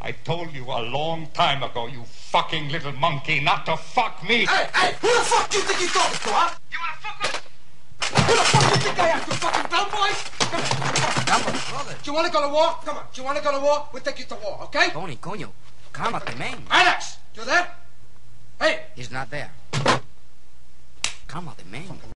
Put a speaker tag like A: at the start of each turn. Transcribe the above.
A: I told you a long time ago, you fucking little monkey, not to fuck me.
B: Hey, hey, who the fuck do you think you're talking to, huh?
A: You wanna fuck us?
B: Who the fuck do you think I am, you fucking dumb Come on, come on.
C: brother.
B: Do you want to go to war? Come on. Do you want to go to war? We'll take you to war, okay?
C: Tony, coño, cálmate, man.
B: Alex, you there? Hey,
C: He's not there. Cálmate, man.